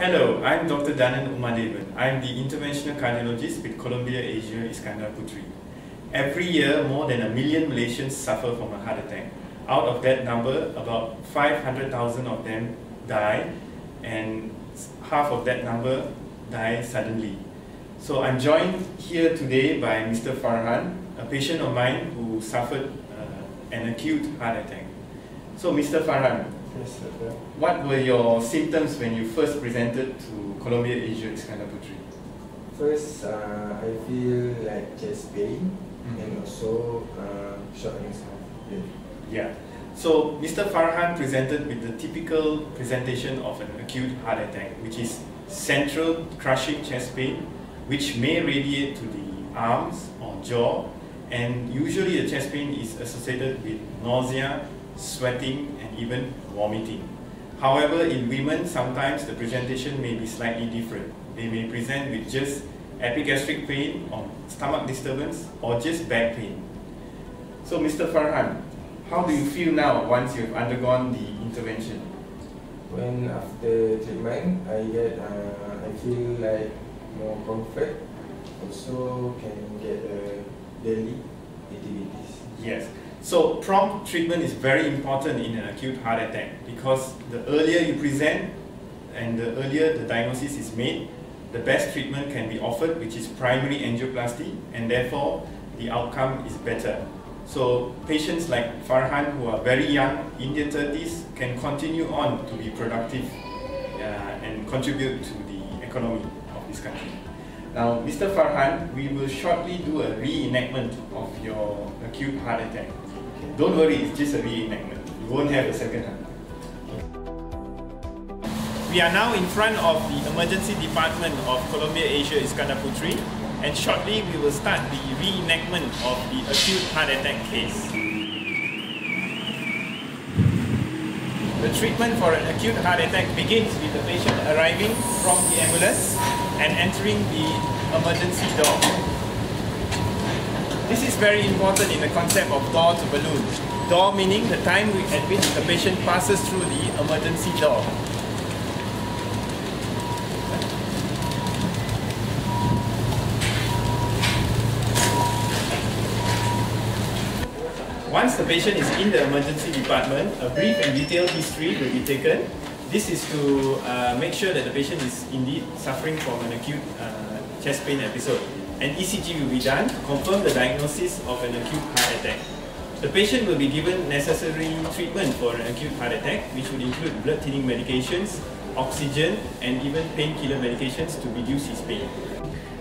Hello, I'm Dr. Dhanan Umadevan. I'm the interventional cardiologist with Columbia Asia Iskandar Puteri. Every year, more than a million Malaysians suffer from a heart attack. Out of that number, about 500,000 of them die, and half of that number die suddenly. So I'm joined here today by Mr. Farhan, a patient of mine who suffered uh, an acute heart attack. So Mr. Farhan, Yes, sir. what were your symptoms when you first presented to Columbia Asia Iskandar Puteri? First, uh, I feel like chest pain Mhm. and also uh, shortness of breath. Yeah. So Mr. Farhan presented with the typical presentation of an acute heart attack, which is central crushing chest pain, which may radiate to the arms or jaw, and usually the chest pain is associated with nausea, sweating, and even vomiting. However, in women, sometimes the presentation may be slightly different. They may present with just epigastric pain or stomach disturbance or just back pain. So, Mr. Farhan, how do you feel now once you've undergone the intervention? When after treatment, I get uh, I feel like more comfort. Also, can get uh, daily activities. Yes. So, prompt treatment is very important in an acute heart attack because the earlier you present and the earlier the diagnosis is made, the best treatment can be offered, which is primary angioplasty, and therefore the outcome is better. So, patients like Farhan, who are very young, in their 30s, can continue on to be productive uh, and contribute to the economy of this country. Now, Mr. Farhan, we will shortly do a reenactment of your acute heart attack. Don't worry, it's just a reenactment. You won't have a second heart. We are now in front of the emergency department of Columbia Asia Iskandar Puteri and shortly we will start the reenactment of the acute heart attack case. The treatment for an acute heart attack begins with the patient arriving from the ambulance and entering the emergency door. This is very important in the concept of door to balloon. Door meaning the time at which the patient passes through the emergency door. Once the patient is in the emergency department, a brief and detailed history will be taken. This is to uh, make sure that the patient is indeed suffering from an acute uh, chest pain episode. An ECG will be done to confirm the diagnosis of an acute heart attack. The patient will be given necessary treatment for an acute heart attack, which would include blood thinning medications, oxygen, and even painkiller medications to reduce his pain.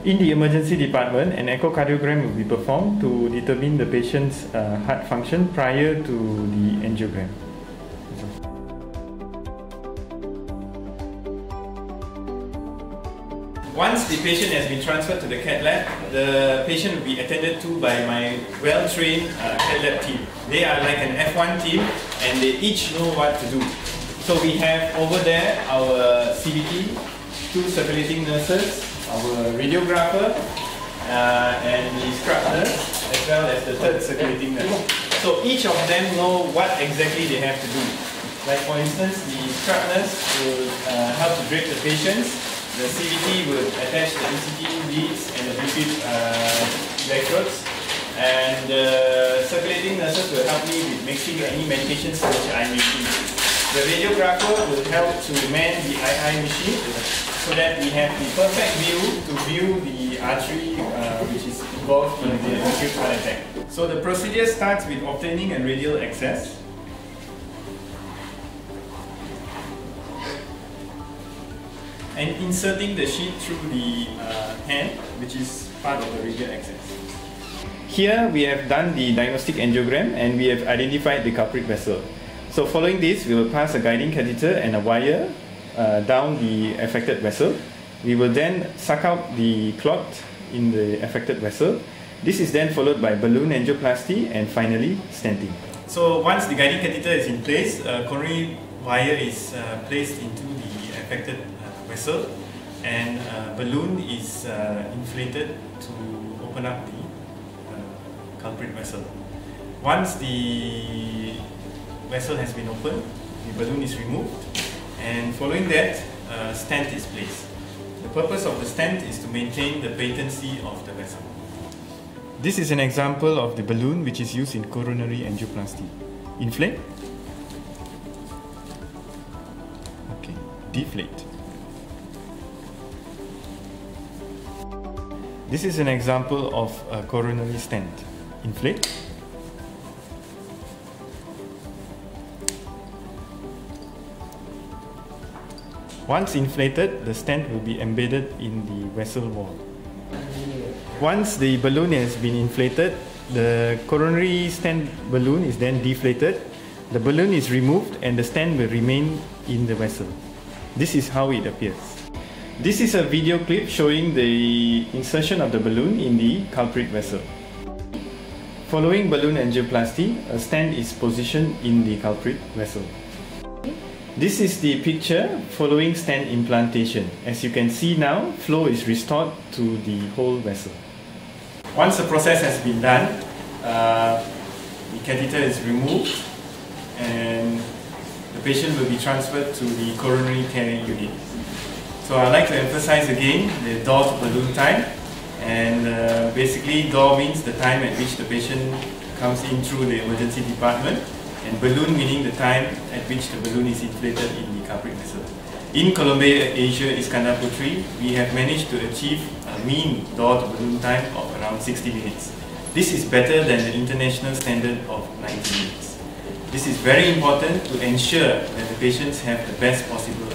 In the emergency department, an echocardiogram will be performed to determine the patient's uh, heart function prior to the angiogram. Once the patient has been transferred to the Cath lab, the patient will be attended to by my well-trained uh, Cath lab team. They are like an F1 team and they each know what to do. So we have over there our CVT, two circulating nurses, our radiographer, uh, and the scrub nurse, as well as the third circulating nurse. So each of them know what exactly they have to do. Like for instance, the scrub nurse will uh, help to drape the patients, the CVT will attach the ECG leads and the BP uh, electrodes, and the circulating nurses will help me with mixing any medications which I'm mixing. The radiographer will help to man the II machine so that we have the perfect view to view the artery uh, which is involved in the acute heart attack. So the procedure starts with obtaining a radial access. And inserting the sheath through the uh, hand, which is part of the radial access. Here we have done the diagnostic angiogram and we have identified the culprit vessel. So following this, we will pass a guiding catheter and a wire uh, down the affected vessel. We will then suck out the clot in the affected vessel. This is then followed by balloon angioplasty and finally stenting. So once the guiding catheter is in place, a coronary wire is uh, placed into the affected uh, and a balloon is uh, inflated to open up the uh, culprit vessel. Once the vessel has been opened, the balloon is removed and following that, a stent is placed. The purpose of the stent is to maintain the patency of the vessel. This is an example of the balloon which is used in coronary angioplasty. Inflate. Okay, deflate. This is an example of a coronary stent. Inflate. Once inflated, the stent will be embedded in the vessel wall. Once the balloon has been inflated, the coronary stent balloon is then deflated. The balloon is removed and the stent will remain in the vessel. This is how it appears. This is a video clip showing the insertion of the balloon in the culprit vessel. Following balloon angioplasty, a stent is positioned in the culprit vessel. This is the picture following stent implantation. As you can see now, flow is restored to the whole vessel. Once the process has been done, uh, the catheter is removed and the patient will be transferred to the coronary care unit. So I'd like to emphasize again the door to balloon time and uh, basically door means the time at which the patient comes in through the emergency department and balloon meaning the time at which the balloon is inflated in the culprit vessel. In Columbia Asia Iskandar Puteri, we have managed to achieve a mean door to balloon time of around 60 minutes. This is better than the international standard of 90 minutes. This is very important to ensure that the patients have the best possible